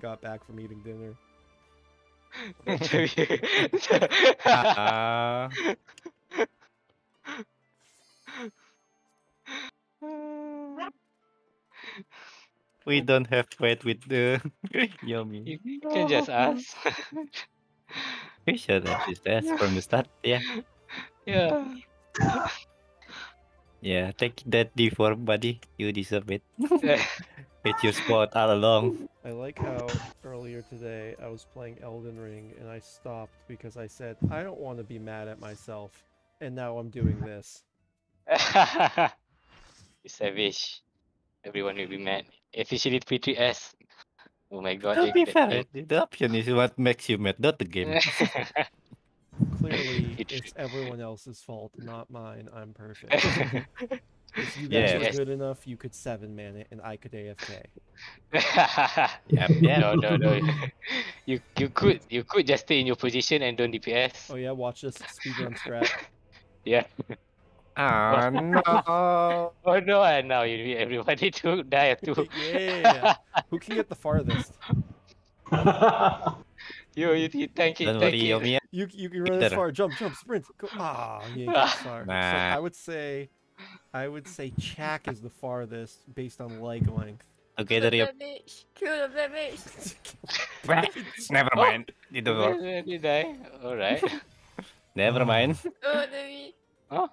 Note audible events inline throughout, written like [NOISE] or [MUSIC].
got back from eating dinner. Uh, we don't have fight with the [LAUGHS] Yomi. you can just [LAUGHS] ask. We should have just asked from the start. Yeah. yeah. Yeah, take that D4, buddy. You deserve it. [LAUGHS] It's your spot all along. I like how earlier today I was playing Elden Ring and I stopped because I said I don't want to be mad at myself, and now I'm doing this. [LAUGHS] you savage. Everyone will be mad. Especially 3 s Oh my god. To you be fair, the option is what makes you mad, not the game. [LAUGHS] Clearly, It [LAUGHS] it's should- everyone else's fault, not mine. I'm perfect. [LAUGHS] if you guys Yeah. were Yes. good enough, you could seven man it, and I could AFK. [LAUGHS] Yep, yeah. no, no, no. You you could you could just stay in your position and don't DPS. Oh yeah, watch this speedrun strat. Yeah. Oh no. Oh no, and now you need everybody to die too. yeah. Who can get the farthest? You, you, you thank it, Don't thank worry, it. Yomi. You you can run as far. Jump, jump, sprint. Go. Ah, yeah, get as far. So [LAUGHS] I would say, I would say Chak is the farthest based on leg length. Okay, Kill you. the damage. Kill the damage. [LAUGHS] Never Oh. mind. It don't work. Did die? Alright. [LAUGHS] Never mind. Oh, the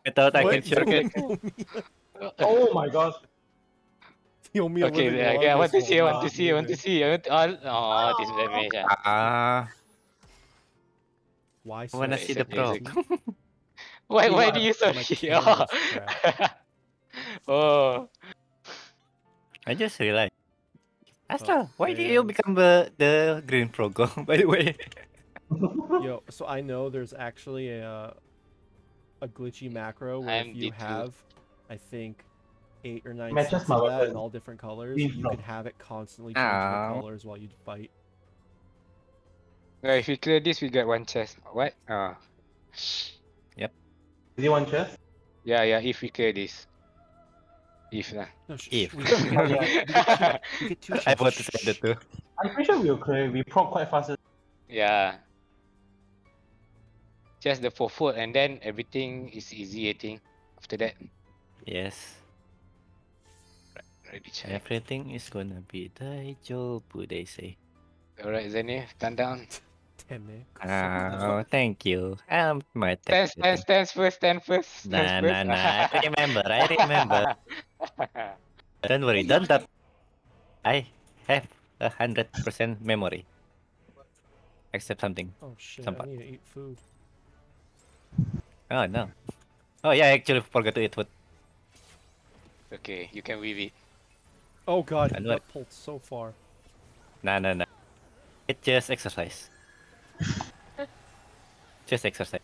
I thought I What? can shortcut. oh my god. Yomi okay, yeah, okay, I want to see, I want to see, I want to see. I want to, oh, oh, this damage. ah. Ah, Why? I wanna see the It's pro. [LAUGHS] Why, why do you so [LAUGHS] I'm here? [LAUGHS] Oh. I just realized. Astral, Oh, why did you become the, the green progo, by the way? Yo, so I know there's actually a a glitchy macro where I'm if you D2. have, I think, eight or nine Matches sets my of that in all different colors, Green you pro. could have it constantly change Ow. the colors while you fight. Well, if we clear this, we get one chest. What? Ah. Is it one chest? Yeah, yeah, if we clear this. If lah. No, If. we, get- [LAUGHS] we, get- we, get, we get two I chests. want to say that too. I'm pretty sure we'll clear. We proc quite fast. Yeah. Just the four foot and then everything is easy, I think. After that, Yes, ready check. everything is gonna be daijoubu, they say. Alright, Zenny, stand down. [LAUGHS] Damn it. Oh, thank you. Um, my Stand, stand, stand first, stand first. Nah, stand nah, first. nah. I remember, I remember. [LAUGHS] Don't worry, don't tap. I have a hundred percent memory. Except something. Oh shit! Sampai. I need to eat food. Oh no. Oh yeah, I actually forgot to eat food. okay, you can weave it. Oh god, I he know got pulled so far. Nah, nah, nah. It's just exercise. [LAUGHS] just exercise.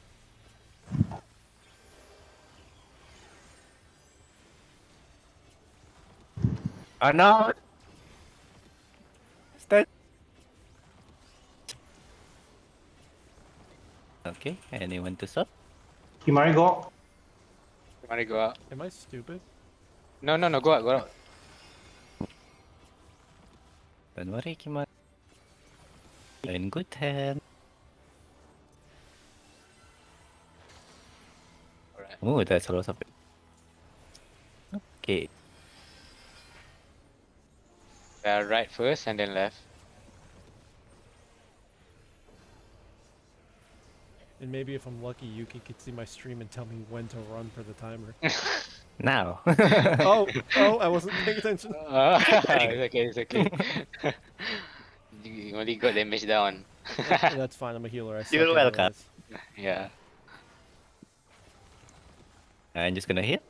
Oh no! Start. Okay, anyone to stop? Kimari go. You wanna go out? Am I stupid? No, no, no, go out, go out. Don't worry, Kimar. You're in good hand. Alright. Oh, that's a lot of it. Okay. Uh, right first and then left. And maybe if I'm lucky, Yuki could see my stream and tell me when to run for the timer. [LAUGHS] Now. [LAUGHS] oh, oh, I wasn't paying attention. [LAUGHS] Uh, it's okay, it's okay. [LAUGHS] you only got damage down. That's fine. I'm a healer. I You're welcome. yeah. I'm just gonna hit.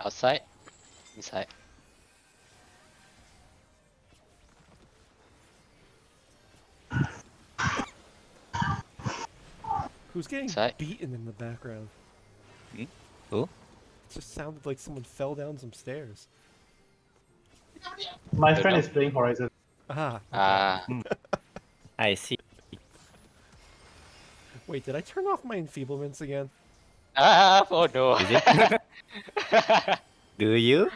Outside? Inside? Who's getting Inside. beaten in the background? Who? It just sounded like someone fell down some stairs. My friend know. is playing Horizon. Ah. okay. Ah, I see. Wait, did I turn off my enfeeblements again? Ah, oh no. Is it? [LAUGHS] Do you?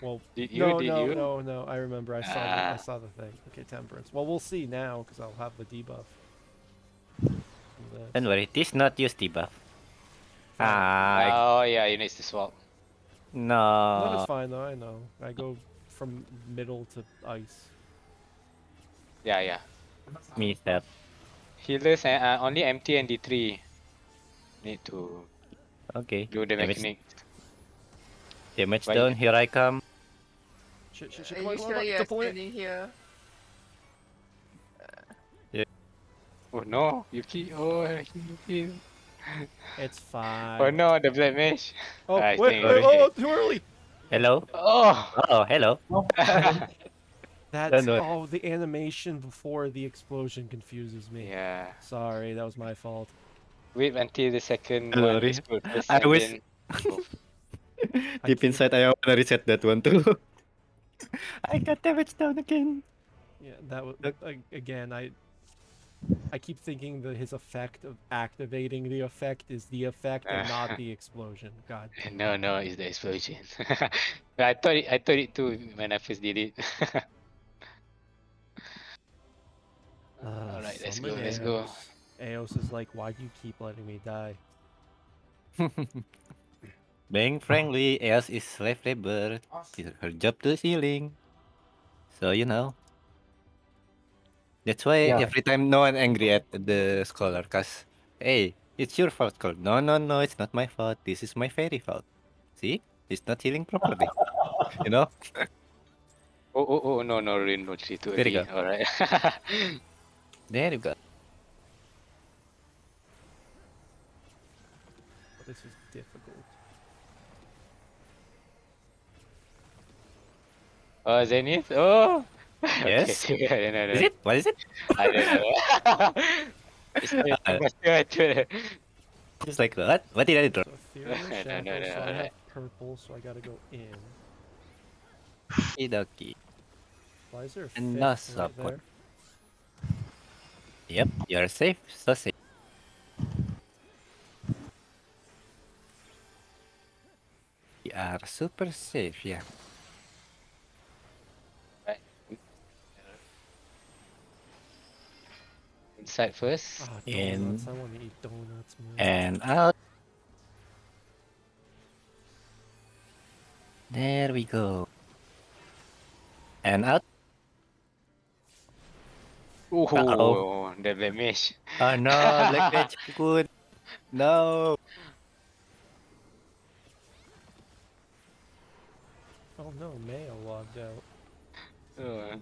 Well, Did you? no, did no, you? no, no. I remember. I saw. The, I Ah. saw the thing. Okay, temperance. Well, we'll see now because I'll have the debuff. And then- Don't worry, this not use debuff. Ah, Oh yeah, you need to swap. No, no. it's fine though. I know. I go from middle to ice. Yeah, yeah. Me that. Healers and uh, only MT and D3 need to Okay. do the Damage, mechanic. damage Why- down, here I come. Shit, shit, shit. Are Come on, you come on, sure you're standing here? Oh no, Yuki. Oh, Yuki. It's fine. Oh no, the black mage. Oh, I wait, wait, oh, too early. Hello? Oh. Oh, hello. [LAUGHS] That's no. oh, the animation before the explosion confuses me. yeah. Sorry, that was my fault. Wait until the second Hello, one Ri. explodes I and wish- [LAUGHS] Oh, Deep keep- inside, I wanna reset that one too. [LAUGHS] I got damage down again. Yeah, that was again. I I keep thinking that his effect of activating the effect is the effect and [LAUGHS] not the explosion. God. [LAUGHS] No, no, it's the explosion. [LAUGHS] I thought it, I thought it too when I first did it. Uh, Alright, let's summon go, let's go. Eos. Eos is like, why do you keep letting me die? Being friendly, Eos is slave labor. It's her job to healing. So you know. That's why Yeah. every time no one angry at the scholar, cause hey, it's your fault, scholar. No, no, no, it's not my fault. This is my fairy fault. See, he's not healing properly. [LAUGHS] you know. Oh, oh, oh, no, no, Rin, no, three, two, There you early. Alright. [LAUGHS] There you go. This is difficult. oh, Zenith? Oh! [LAUGHS] Yes. [LAUGHS] Okay, okay, no, no, Is it? What is it? I don't know. [LAUGHS] it's not Uh, faster. It's like what? What did I do? So Aetherial No, no, Shackle, no, so I alright. have purple, so I gotta go in. Idoki. Why is there a And fifth no right there? Yep, you're safe. So safe. We are super safe, yeah. Inside first. Ah, In- donuts. I want to eat donuts, man. And out. There we go. And out. Oh, Uh-oh. the black mage. Oh no, [LAUGHS] Black Mage good. No. Oh no, Mayo logged out. Oh.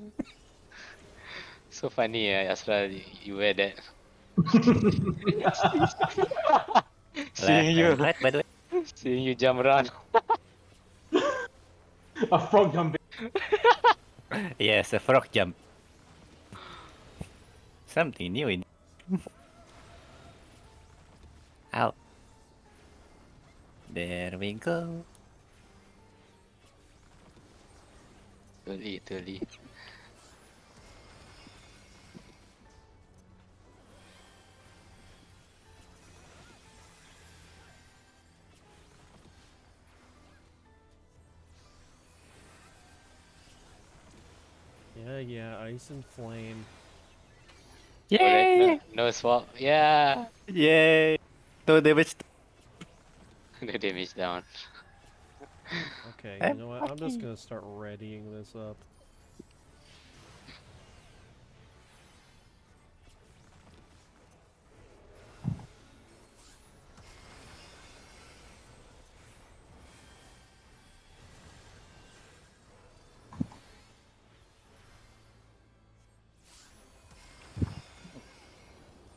So funny, uh, Asra, you- you wear that. [LAUGHS] Seeing you, right, by the way. seeing you jump around. A frog jumping. [LAUGHS] Yes, a frog jump. Something new in. [LAUGHS] Out. There we go. Early, early. Yeah, yeah, ice and flame. Correct. No, no swap. Yeah. Yay! No damage. the damage down. Okay, you know what? I'm just gonna start readying this up.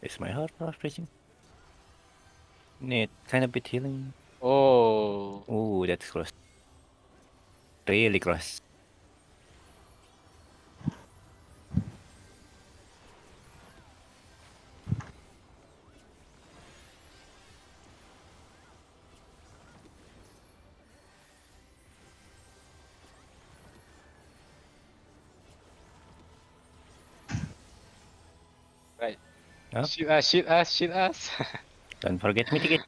Is my heart not racing? Need kind of bit healing. Oh. Oh, that's close. Really close. Up. Shoot us, shoot us, shoot us. [LAUGHS] Don't forget me, mitigate.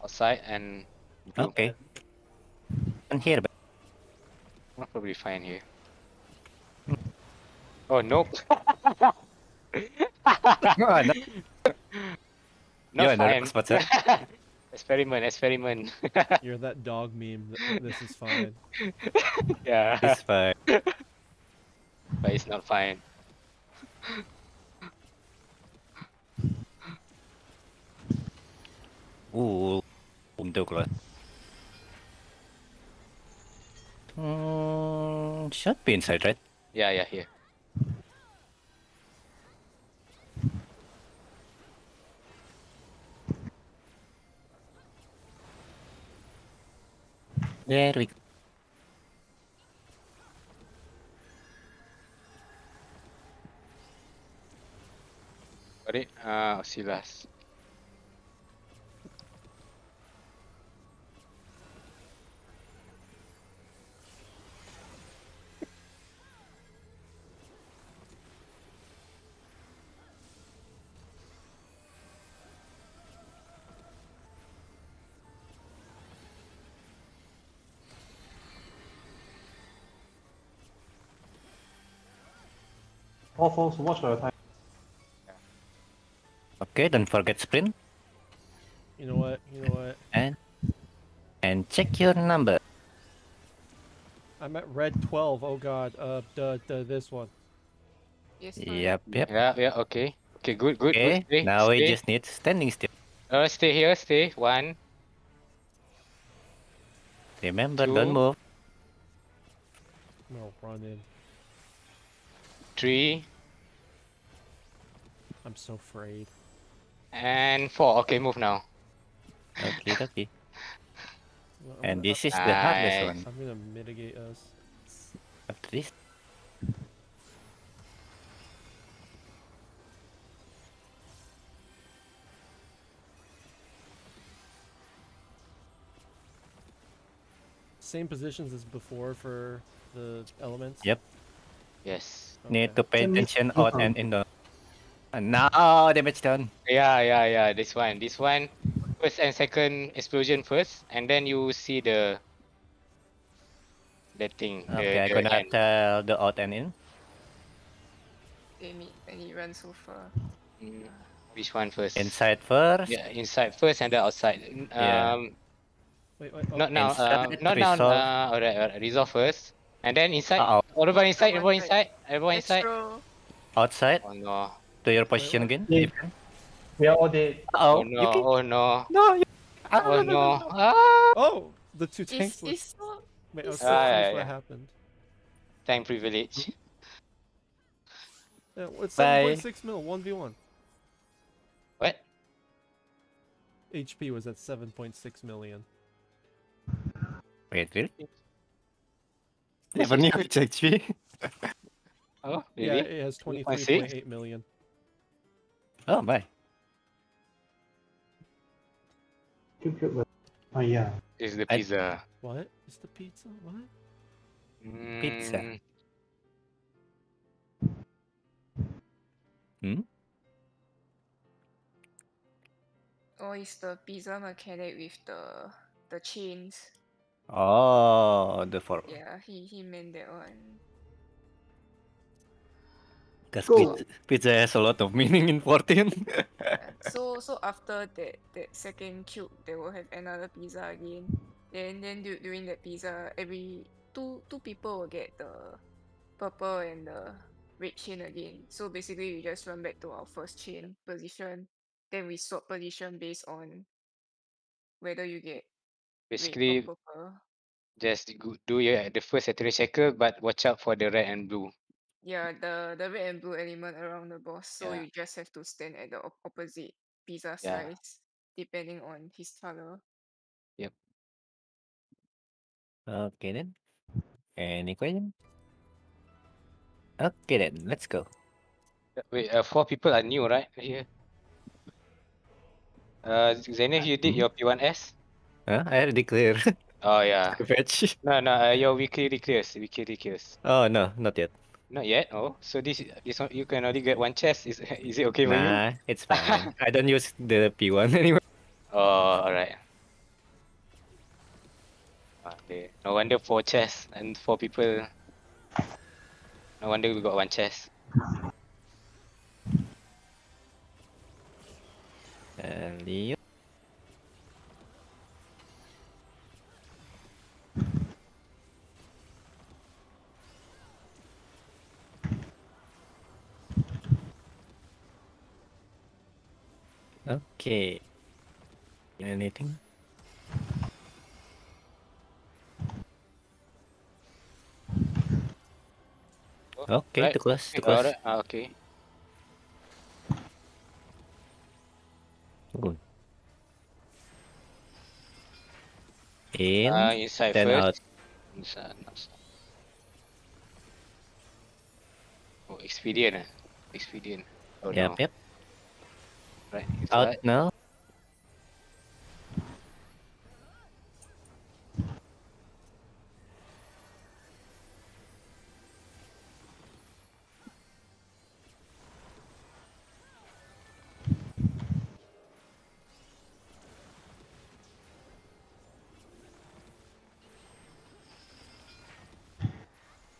Outside and... Blue. Okay. And here, but... I'm probably fine here. oh, nope. [LAUGHS] [LAUGHS] no, no. Not you're in the fine. wrong spot, [LAUGHS] experiment, experiment. [LAUGHS] You're that dog meme. This is fine. [LAUGHS] yeah, It's fine. but it's not fine. Ooh, untuk keluar. Hmm, should be inside, right? Yeah, yeah, here. There we go. Got it? Silas. All folks, watch for your time. Okay, don't forget sprint You know what? You know what? and and check your number. I'm at red 12. Oh god. Uh, duh, duh, this one. Yes, fine. Yep, yep. Yeah, yeah, okay. Okay, good, good, Okay, good. Stay, now we just need standing still. Uh, stay here, stay. One, Remember, Two. don't move. No, run in. three, I'm so afraid. and four. Okay, move now. Okay, okay. [LAUGHS] I'm And gonna- this is the hardest one. I'm gonna mitigate us. After this, Same positions as before for the elements. Yep. Yes. need to pay attention out on? and in the. And now damage done. Yeah, yeah, yeah. This one, this one. First and second explosion first, and then you see the that thing. the- Okay, I'm the gonna hand. tell the out and in. Damn it, and he ran so far. Mm, Which one first? Inside first. Yeah, inside first and then outside. N- Yeah. Um, Wait, wait. Oh, not now. Uh, Inside, not now. resolve. Uh, alright, alright. Resolve first, and then inside. Uh-oh. Everyone inside. Everyone Everyone inside. Everyone inside. Outside Oh no. To your position again. Yeah. We are all dead. Oh, Oh, no. you can... Oh no. No, you... Oh no. Ah! Oh, the two tanks. It's, were- it's so Wait, I was so Ah, confused yeah, what yeah. happened. Tank privilege. [LAUGHS] Yeah, it's Bye. 7.6 mil, 1v1. What? HP was at 7.6 million. Wait, really? [LAUGHS] Never knew it's HP. Oh, Yeah, it has 1.6? 23.8 million. Oh, bye. Cute, cute. Oh yeah. Is the I- pizza. What? Is the pizza? What? Pizza. Mm, oh, it's the pizza mechanic with the the chains. Oh, the four. Yeah, he he meant that one. Because Go. pizza, pizza has a lot of [LAUGHS] meaning in 14. Yeah. [LAUGHS] So so after that that second cube, they will have another pizza again. Then then du- during that pizza, every two two people will get the purple and the red chain again. So basically, we just run back to our first chain position. Then we swap position based on whether you get red Basically, or purple. just do your the first activate cycle, but watch out for the red and blue. Yeah, the the red and blue element around the boss. So Yeah. you just have to stand at the op- opposite pizza Yeah. slice, depending on his color. Yep. Okay then. Any question? Okay then, let's go. Uh, Wait, uh, four people are new, right? Here. Uh, Zainab, you did Mhm. your P1S? Huh? I already clear Oh yeah. [LAUGHS] the fetch. No, no, uh, your weekly reclears, weekly reclears. Oh no, not yet. Not yet. Oh, so this this one you can only get one chest. Is [LAUGHS] is it okay for nah, you? Nah, it's fine. [LAUGHS] I don't use the P one [LAUGHS] anyway. Oh, all right. Okay. No wonder four chests and four people. No wonder we got one chest. And Leo. Okay. Anything? Oh, Okay, right. Okay, got close. it. Ah, okay. Good. In, Ah, inside then first. out. Inside, outside. Oh, expedient eh? Expedient. Oh Yep, no. yep. Right. Out inside. now.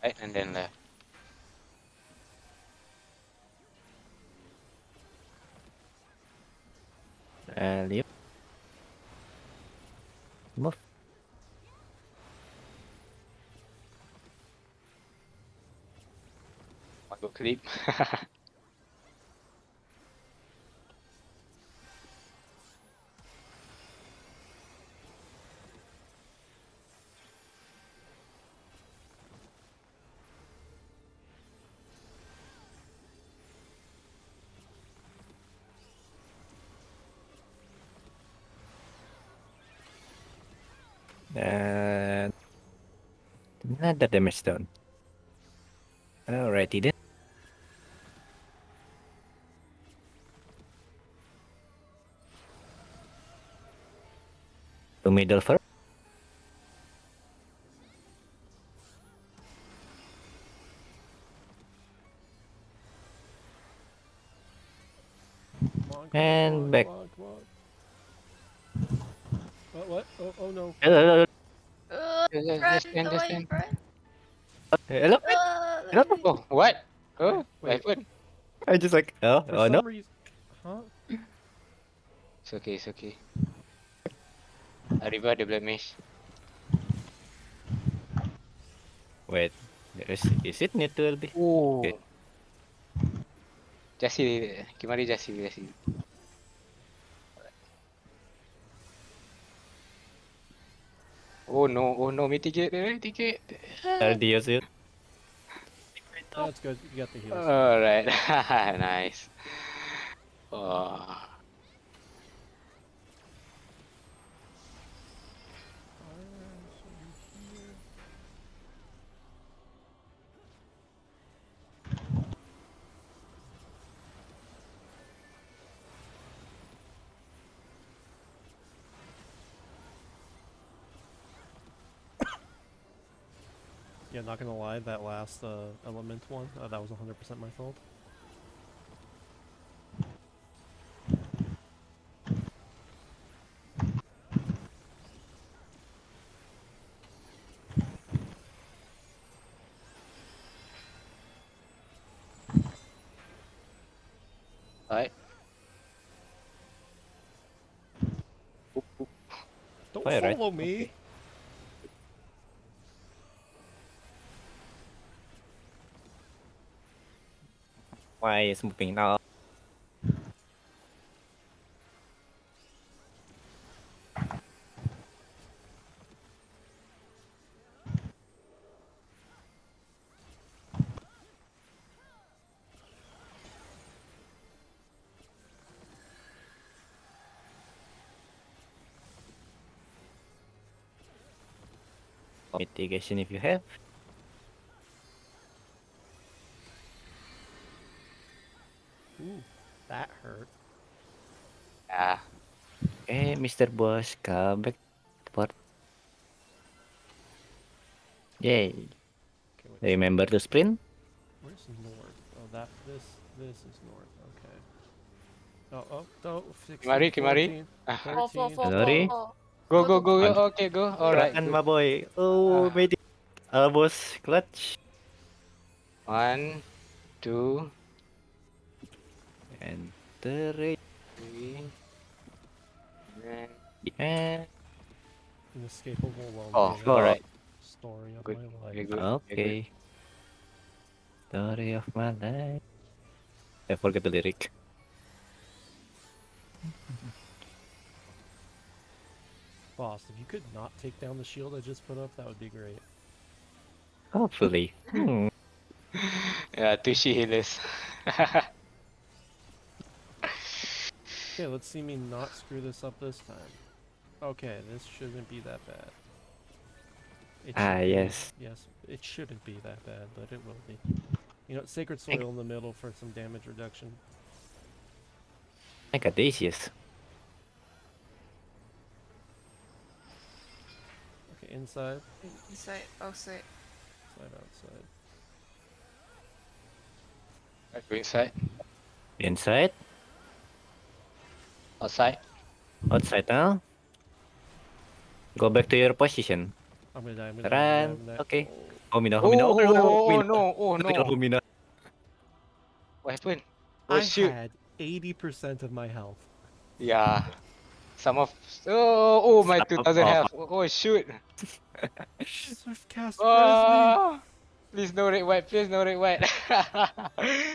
Right and then left. Go clip. [LAUGHS] And another damage done. Alrighty then. Middle first. Come on, come And back. Come on, come on. What? What? Oh, oh no. Hello, Uh, Just- just- stand, just stand. hello. Uh, Hello? Oh, what? Oh, what Wait. happened? I just like oh For oh no. reason- Huh? It's okay, it's okay. Arriba the black mage. Wait, is is it need to be? Oh. Okay. Jasi, Kimari Jasi, Jasi. Oh no, oh no, mitigate, eh, mitigate. Ardios it. That's good. You got the heals. Alright, [LAUGHS] nice. Oh. Yeah, not gonna lie, that last uh, element one, uh, that was 100% my fault. Alright. Don't right? follow me. Why is moving now? Mitigation if you have. Hurt. Yeah. Eh, Mr. Boss, come back. Port. Yay. Okay, wait. Remember to sprint? Where's north? Oh, that this this is north. Okay. Oh oh oh. 16, Kimari, Kimari. 14, Ah, Four, four, 13. four, Sorry? Go Go, go go. Okay, go. Alright. And good. my boy. Oh, Ah. made it. Almost clutch. One, two, And three. three. And And Inescapable oh, alright. Story of Good. my life. good. very good. okay. Story of my life. I forget the lyric. Boss, if you could not take down the shield I just put up, that would be great. Hopefully. Hmm. [LAUGHS] Yeah, Tushy healers. [LAUGHS] Okay, let's see me not screw this up this time. Okay, this shouldn't be that bad. Ah, should be- yes. Yes, it shouldn't be that bad, but it will be. You know, Sacred Thank- Soil in the middle for some damage reduction. I got Dacius. Okay, inside, Inside, outside. inside, outside. Go inside. Inside. Outside. Outside now. Go back to your position. I'm gonna die, I'm gonna I'm Run. die, I'm gonna die. Okay. Oh, Homino, Oh, Homino. oh, no, oh, Homino. no, oh Look at no. Homino. What happened? Oh I shoot. had 80% of my health. Yeah. Some of oh oh my Some two of- thousand oh. health. Oh shoot. Swift cast Oh, please no red white. Please no red white.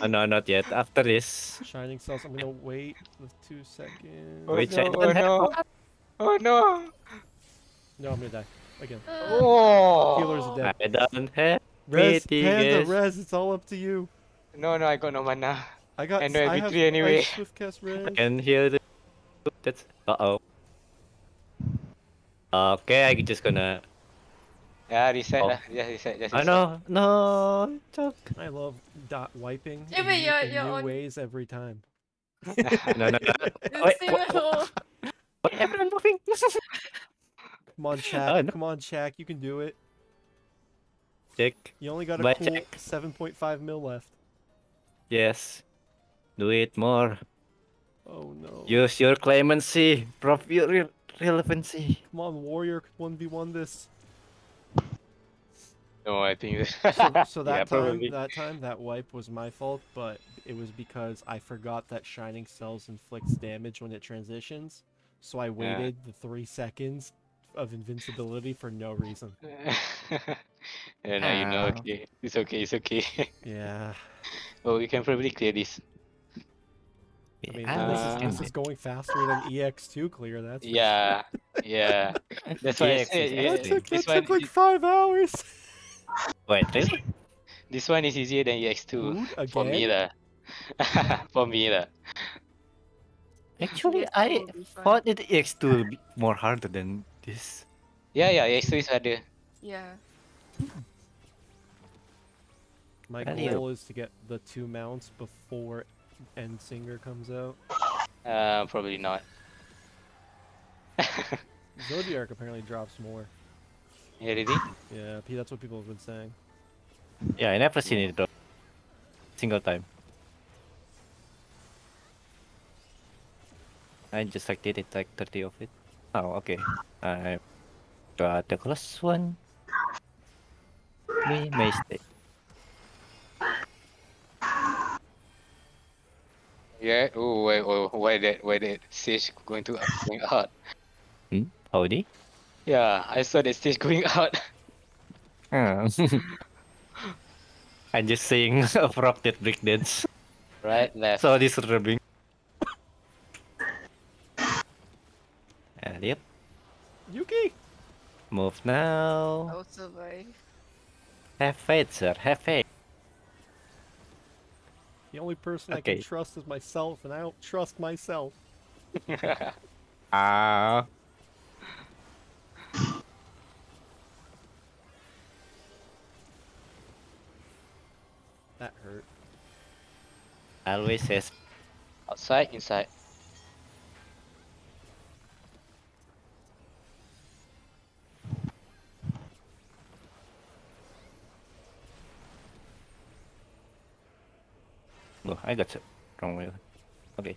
Oh, no, not yet. After this. Shining Cells, I'm gonna wait with two seconds. oh, Wait, no, oh no. Oh no. No, I'm gonna die. Again. Oh. Healers are dead. I don't have Res, Pretty Panda, guess. Res, it's all up to you. No no, I got no mana. I got. And no I have, MP3 anyway. I have Swift cast Res. and heal the. That's. Uh oh. Okay, I'm just gonna. Yeah, reset Oh. lah. Just reset. Just reset. no, no, choke. I love dot wiping Yeah, in, but new- you're- in you're new on- ways every time. [LAUGHS] [LAUGHS] No, no, no. Wait, still what- at home. What happened? Moving. [LAUGHS] Come on, Shaq. Oh, no. Come on, Shaq. You can do it. Check. You only got a Bye, cool 7.5 mil left. Yes. Do it more. Oh no. Use your clemency. Prove your re- relevancy. Come on, Warrior. 1v1 this. No, I think. [LAUGHS] So, so that Yeah, time, probably. that time, that wipe was my fault, but it was because I forgot that Shining Cells inflicts damage when it transitions. So I waited the three seconds of invincibility for no reason. [LAUGHS] yeah, now you know. Ah. Okay, it's okay. It's okay. [LAUGHS] Yeah. oh, we can probably clear this. I mean, Ah, this, Uh, is, this is going faster than EX2 clear. That's for Yeah, yeah. That's why I Yes, said yeah, That took, that took like five hours. Wait, really? This one is easier than EX2 for me again? lah. [LAUGHS] for me lah. Actually, I will be fun. thought it EX2 will be more harder than this. Yeah, yeah. EX2 is harder. Yeah. My How you- goal is to get the two mounts before Endsinger comes out. Uh, probably not. [LAUGHS] Zodiark apparently drops more. Yeah, really? Yeah, P- that's what people have been saying. Yeah, I never seen it though. Single time. I just like did it like 30 of it. Oh, okay. I got the close one. We may stay. Yeah. Oh, why, oh, why that? Why that stage going to going out? Hmm? Howdy? Yeah, I saw that stage [LAUGHS] going out. [LAUGHS] I'm just saying [LAUGHS] of rock that break dance. right, left. So this rubbing. And yep. Yuki! Move now. I'll survive. Have faith, sir. Have faith. The only person I can trust is myself, and I don't trust myself. Ah. That hurt. Always says Outside, inside. Oh, I got it wrong way. Okay.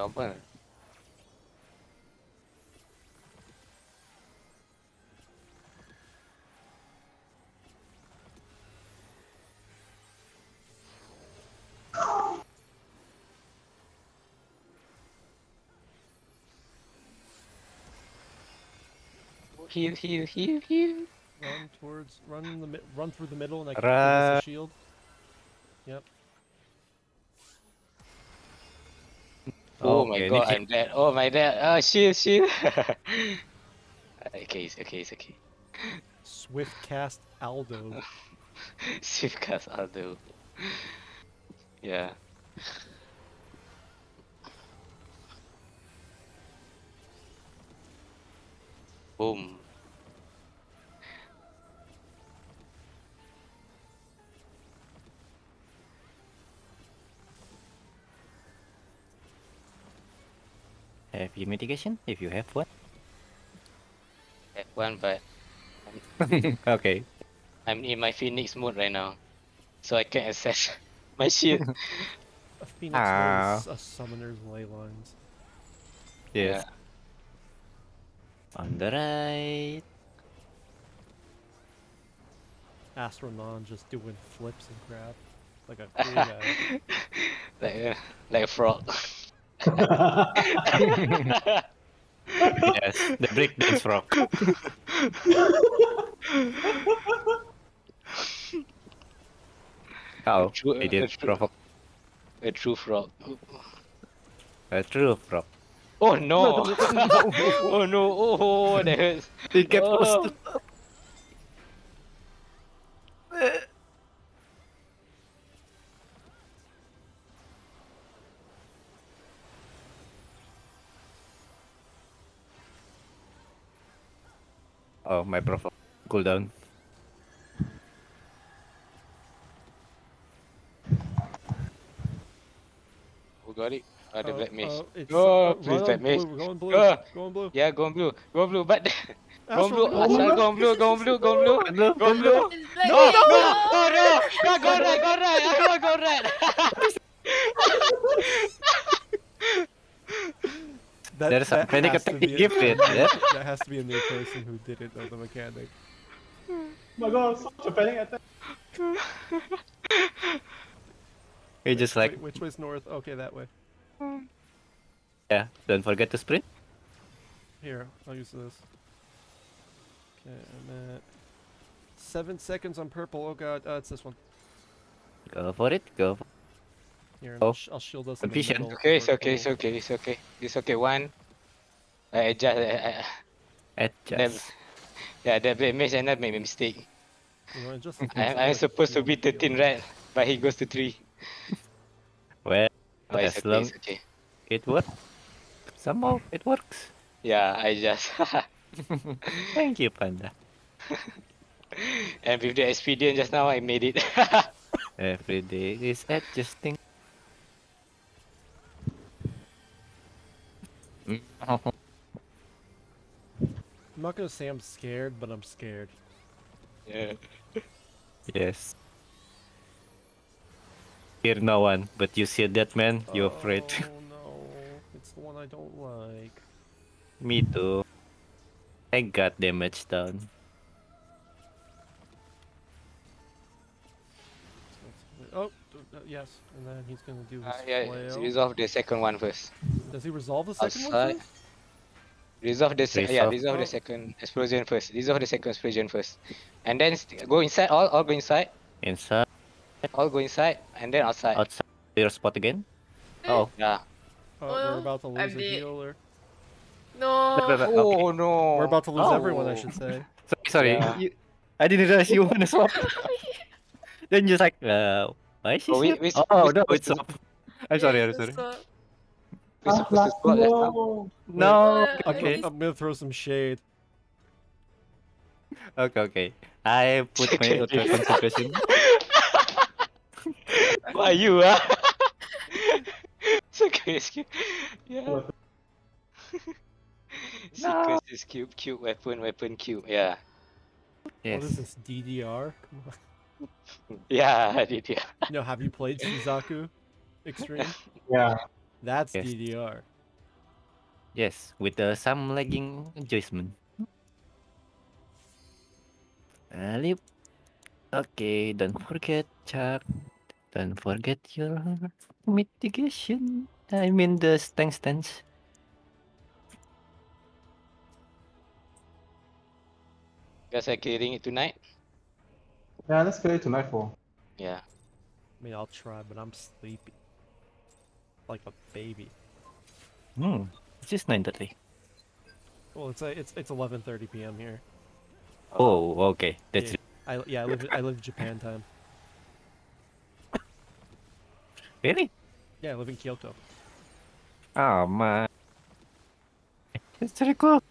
Normal. Heal, heal, heal, heal. Run towards, run in the run through the middle, and I can Run. give us a shield. Yep. Oh my Okay, god, I'm dead. Oh my dead. Oh, ah, shield, shield. [LAUGHS] okay, it's okay, it's okay. Swift cast Aldo. [LAUGHS] Swift cast Aldo. Yeah. Boom. Have you mitigation if you have one? That one, but [LAUGHS] okay. I'm in my Phoenix mode right now. So I can't access [LAUGHS] my shield. A phoenix Ah. is a summoner's ley lines. Yes. On the right. Astronon just doing flips and crap. Like a [LAUGHS] cool guy. like, a, like a frog. [LAUGHS] yes, the breakdance frog. oh, True- I did true- provoke a true frog. a true frog. Oh no! [LAUGHS] oh no! Oh, that hurts. They kept Oh. Us. Oh, my provoke cooldown. Who got it? Oh, the Uh, black mage. uh, Oh, uh, please, black mage. Go on blue. Go on blue. Yeah, go on blue. Go on blue, but [LAUGHS] go on blue. Asal go on blue. Go on blue. Go on blue. Go on blue. No, no, no, no, no, go right, go right, go right. [LAUGHS] That, There's a that panic has to be a- gifted. [LAUGHS] That has to be a new person who did it, though, the mechanic. my god, such a panic attack. We [LAUGHS] just like, Wait, which way's north? Okay, that way. yeah, don't forget to sprint. Here, I'll use this. Okay, I'm at seven seconds on purple. Oh god, uh, it's this one. Go for it, go. For Here, and I'll, Oh. sh- I'll shield us. in the Confusion. middle Okay, it's okay, it's okay, it's okay. It's okay. One. Uh, I adjust. I, uh, uh, I, Adjust. yeah, that black mage and I made a mistake. You know, just [LAUGHS] I, I'm supposed to be 13 right, but he goes to 3. [LAUGHS] Well, But it's as okay, long it's okay. it works. Somehow it works. Yeah, I just. [LAUGHS] Thank you, Panda. and with the expedient just now, I made it. Every day is adjusting. I'm not gonna say I'm scared, but I'm scared. yeah. yes. Fear no one, but you see that man, you're afraid. Oh no, it's the one I don't like. [LAUGHS] Me too. I got damage down. Uh, yes, and then he's gonna do his Uh, yeah, flail. resolve the second one first. Does he resolve the second one Outside. first? Resolve the se- yeah, Resolve. resolve Oh. the second explosion first. Resolve the second explosion first, and then go inside. All, all go inside. Inside, All go inside, and then outside. outside your spot again. Oh, Yeah. Oh, Oh, we're about to I'm lose a dead. healer. No. But- but- Oh no. We're about to lose Oh. everyone, I should say. [LAUGHS] sorry, sorry. Yeah. You, I didn't realize you wanna [LAUGHS] swap. [LAUGHS] then just like, uh, why is she? Oh, we- shit? we- oh we no, supposed it's to- swap. I'm sorry, I'm sorry. We're supposed to spot no. No. Uh, Okay. I'm gonna throw some shade. Okay, okay. I put my [LAUGHS] ultra concentration. [LAUGHS] Why you ah? it's okay, it's cute. Yeah. Sequence is cube, cube, weapon, weapon, cube. Yeah. Yes. What is this, DDR? Come on. [LAUGHS] Yeah, I did, yeah. No, have you played Suzaku Extreme? [LAUGHS] Yeah. That's Yes. DDR. Yes, with uh, some lagging adjustment. Alip. Okay, don't forget, Chuck. Don't forget your mitigation. I mean the stank stance. Guys are clearing it tonight. Yeah, let's play tonight for. Yeah. I mean, I'll try, but I'm sleepy. Like a baby. Hmm. It's just 9:30. Well, it's a, it's it's 11:30 p.m. here. Oh, okay. That's Yeah, I yeah I live I live Japan time. really. Yeah, I live in Kyoto. Oh man. It's very cool.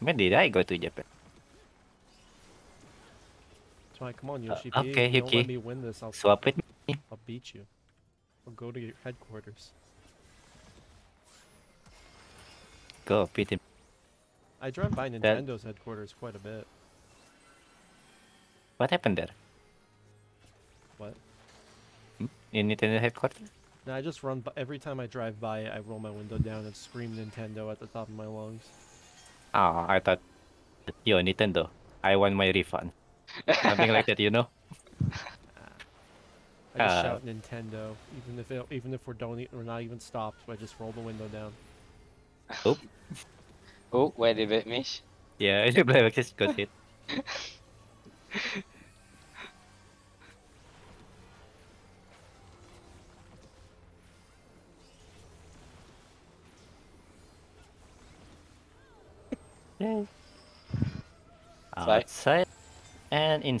When did I go to Japan? That's come on, Uh, Yoshi. okay, Don't Yuki. let me win this. I'll Swap with me. I'll beat you. I'll go to your headquarters. Go, beat him. I drive by Nintendo's headquarters quite a bit. What happened there? What? In Nintendo headquarters? No, I just run. By, every time I drive by, I roll my window down and scream Nintendo at the top of my lungs. Oh, I thought, yo, Nintendo, I want my refund. Something like that, you know? [LAUGHS] I just Uh, shout Nintendo, even if it, even if we're don't e- we're not even stopped. I just roll the window down. Oh, where did it miss? Yeah, [LAUGHS] I Black just got hit. Yay. Outside. Outside and in.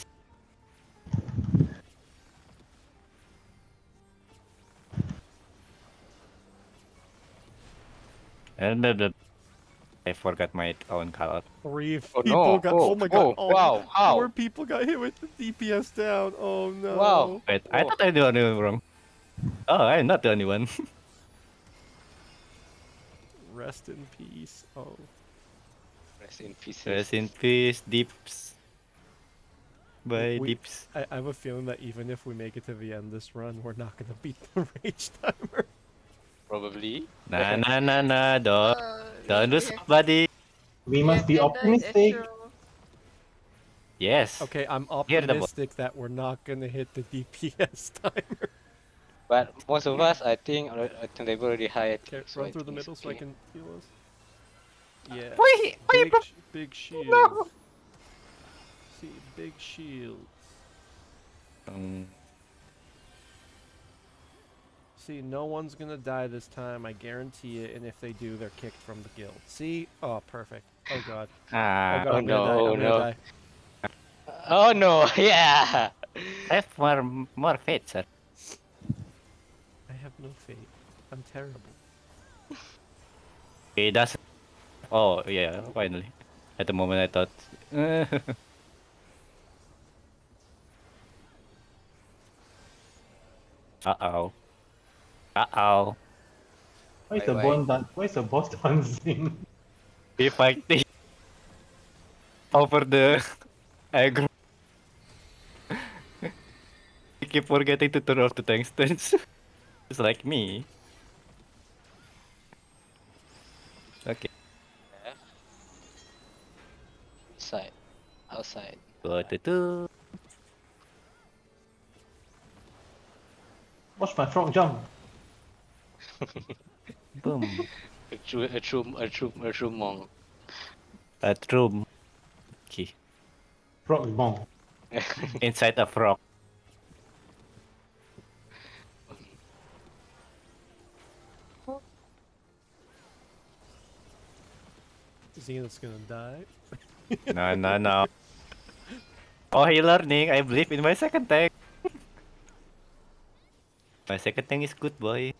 And the, the I forgot my own color. Three Oh, people no. got. Oh, Oh, my god! oh, wow, [LAUGHS] how? Four people got hit with the DPS down. Oh no! Wow. Wait, I Oh. thought I did the only one wrong. Oh, I'm not the only one. [LAUGHS] Rest in peace. Oh. Rest in peace. Rest in peace, Dips. Bye, We- Dips. I, I have a feeling that even if we make it to the end this run, we're not gonna [LAUGHS] beat the rage timer. Probably. Nah, nah, nah, nah, don't, Uh, don't we lose, have- buddy. We we must be optimistic. Yes. Okay, I'm Hear the bo- optimistic that we're not gonna hit the DPS [LAUGHS] timer. But most of us, I think, alre- I think they've already hired. Okay, so run I through the middle so I can heal us. Yeah. Wait, Big, sh- big shield. See, big shields. Um, See, no one's gonna die this time. I guarantee it. And if they do, they're kicked from the guild. See? Oh, perfect. Oh god. Oh ah, god, oh I'm no, gonna die. oh I'm gonna no. die. Oh no! [LAUGHS] Yeah. I have more, more faith, sir. I have no fate. I'm terrible. It doesn't. Oh, yeah, finally. At the moment, I thought. [LAUGHS] uh oh. Uh oh. Why is Why- the why? boss dan- Why is the boss dancing? Be fighting over the [LAUGHS] aggro. [LAUGHS] I keep forgetting to turn off the tank stance. [LAUGHS] It's like me. Okay, Inside. Outside. go Watch my frog jump. [LAUGHS] Boom. A true, a true, a true, a true monk. That room. Key. Frog is bomb. [LAUGHS] Inside a frog. Xena's gonna die. No, no, no. Oh, he learning. I believe in my second tank. My second tank is good, boy.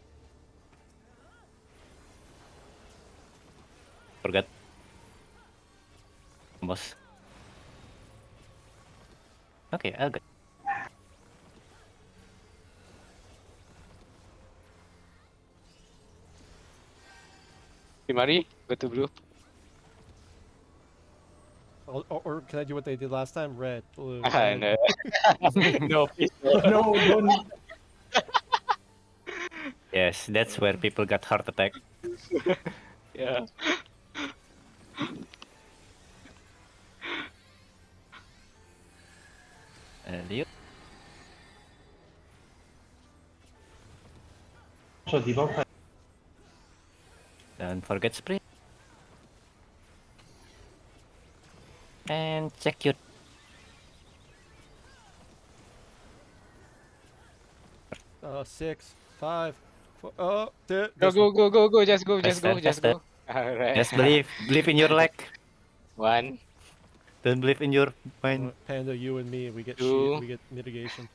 Forgot. Boss. Okay, I'll go. Mari, go to blue. Or, or, or can I do what they did last time? Red, blue. [LAUGHS] Red. [LAUGHS] [LAUGHS] no. no, no, don't. Yes, that's where people got heart attack. [LAUGHS] Yeah. Elliot. So debuff side. Don't forget sprint. And check your Uh, six, five, four. Oh, there, Go this go one. go go go. Just go. Just go. Just go. Alright. just believe believe in your leg. One. Don't believe in your mind. Uh, Panda, you and me, we get Two. shield, we get mitigation.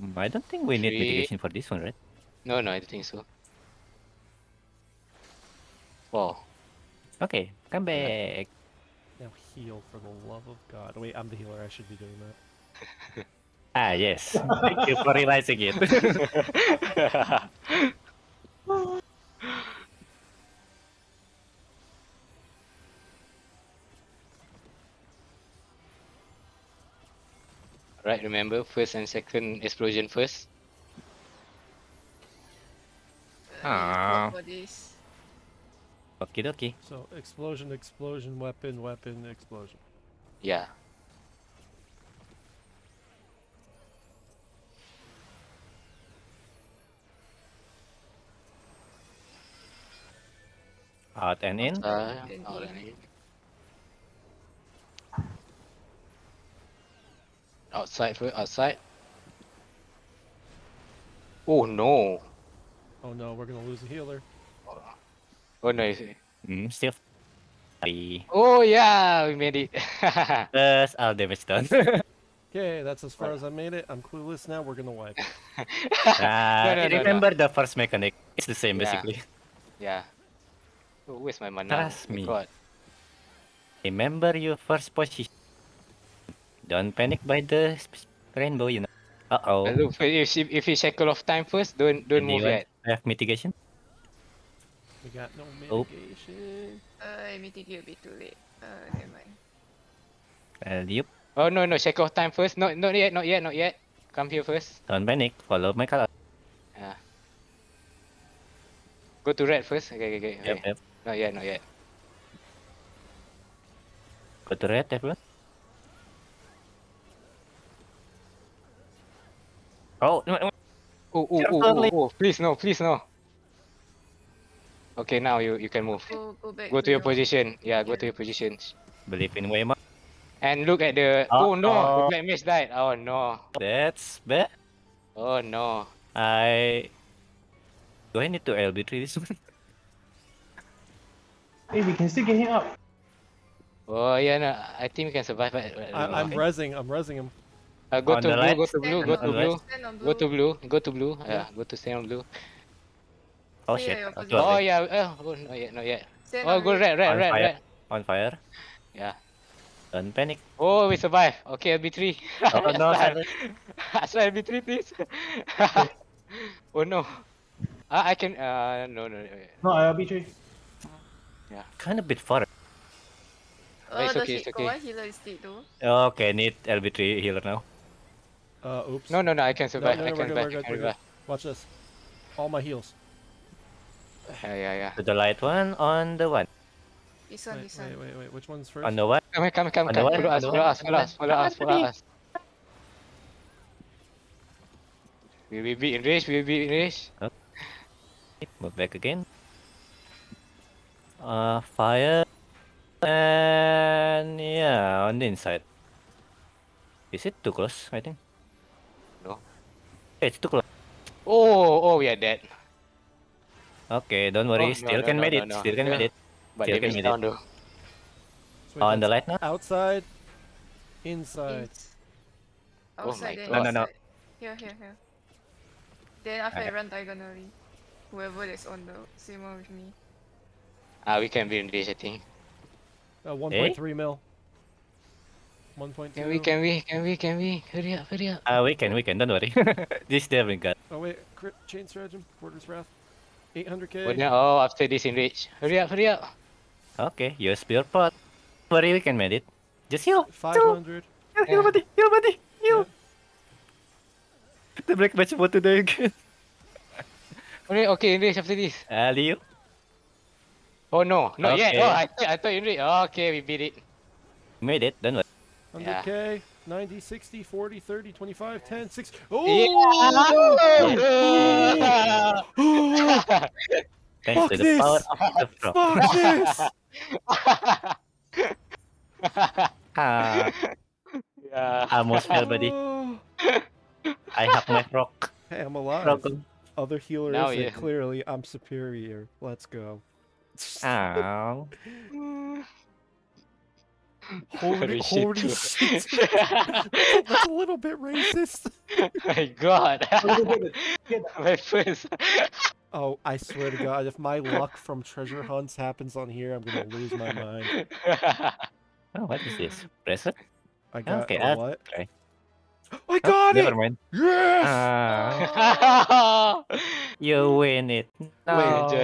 Mm, I don't think we need mitigation for this one, right? No, no, I don't think so. Four. Okay, come back. Now heal for the love of God. Wait, I'm the healer. I should be doing that. [LAUGHS] Ah, yes. Thank you for realizing it. [LAUGHS] right, remember first and second explosion first. Uh, Ah. For this. Okie dokie. So explosion, explosion, weapon, weapon, explosion. Yeah. Out and in. Uh, out and in. Outside first, outside. Oh no. Oh no, we're gonna lose a healer. Oh no. it's- Mm, still. Oh yeah, we made it. Plus all damage done. Okay, that's as far as I made it. I'm clueless now. We're gonna wipe. [LAUGHS] Ah, no, no, no. remember the first mechanic? It's the same Yeah. basically. yeah. Oh, where's my mana? Trust Oh me. God. Remember your first position. Don't panic by the rainbow, you know. Uh oh. Uh, Look, if if if you cycle off time first, don't don't move yet. Have mitigation? We got no Oh. mitigation. Uh, mitigate a bit too late. Uh, never mind. Elliot, Oh no no, cycle off time first. Not not yet, not yet, not yet. Come here first. don't panic. Follow my color. Yeah. Go to red first. Okay okay okay. Yep, yep. Not yet, not yet. Go to red, everyone. Oh, no, no. Oh oh oh oh, oh. Please no, please no. Okay, now you you can move. Go, go back. Go to your your- position. Yeah, go to your position. believe in Wema. And look at the. Oh no, Uh-oh. the black mage died. Oh no. That's bad. Oh no. I. Do I need to LB3 this one? [LAUGHS] Hey, we can still get him up. Oh yeah, no, I think we can survive. Uh, I, I am rezzing, I'm rezzing him. Uh, go, to blue, go to blue, go to blue, go to blue, go to blue, go to blue, yeah, go to stay on blue. Oh, oh shit. Oh yeah, oh, not yet, not yet. Oh, oh go red, red, red, red. On fire. Yeah. Don't panic. Oh, we survive. Okay, LB3. Oh no, Asra, LB3 [LAUGHS] please. [LAUGHS] oh no. I, I can, uh, no, no, no. No, LB3. Yeah. Kind of bit far. Oh, it's okay, it's okay. Oh, healer is dead though. Okay, need LB3 healer now. Uh, oops. No, no, no, I can survive. No, no, I can survive. I can survive. Watch this. All my heals. Yeah, yeah, yeah. The light one on the one. This one, wait, this one. Wait, wait, wait, which one's first? On the one. Come here, come here, come here. Follow us, follow us, follow us, follow us, follow us. We will be in race, we will be in race. Okay. Move back again. Uh, fire. And yeah, on the inside. Is it too close? I think. No. It's too close. Oh, oh, we are dead. Okay, don't worry. Oh, no, still no, can no, make no, it. no. Still can Yeah. make it. But Still they can missed make it. though. So wait, On the light now. Outside. Inside. Ins- Oh Outside my God. No, no, no. Here, here, here. Then after I run diagonally. Whoever that's on the same one with me. Ah, we can be in range. I think. Uh, 1.3 mil. 1.2. Can we? Can we? Can we? Can we? Hurry up! Hurry up! Uh, we can, we can. Don't worry. [LAUGHS] this there we got. Oh wait, crit chain stratagem, quarters wrath. 800k. Oh, no, oh, after this in range. Hurry up! Hurry up! Okay, use spear pot. Don't worry, we can make it. Just heal. 500. Heal, heal, buddy. Heal, buddy. Heal. The black mage about to die again. Okay, okay, Enrage after this. Ali, you? Oh no, not yet. Oh, I thought I thought Enrage. Oh, okay, we beat it. Made it, don't worry. 100k, 90, 60, 40, 30, 25, 10, 6. Yeah. Oh! Thanks Fuck to the this! power of the. Fuck this! [LAUGHS] Ah, yeah. almost fell, buddy. Oh. I have my frog. Hey, I'm alive. Frog. Other healer Now isn't. you- Clearly, I'm superior. Let's go. Oh. Holy, Holy shit, holy too. shit. That's a little bit racist. [LAUGHS] My God. [LAUGHS] Get. [LAUGHS] My first. Oh, I swear to God, if my luck from treasure hunts happens on here, I'm gonna lose my mind. Oh, what is this? Present? I got Okay, a that's what? okay. [GASPS] I Oh, got never it! mind. Yes! Ah, you win it. No. Enjoy.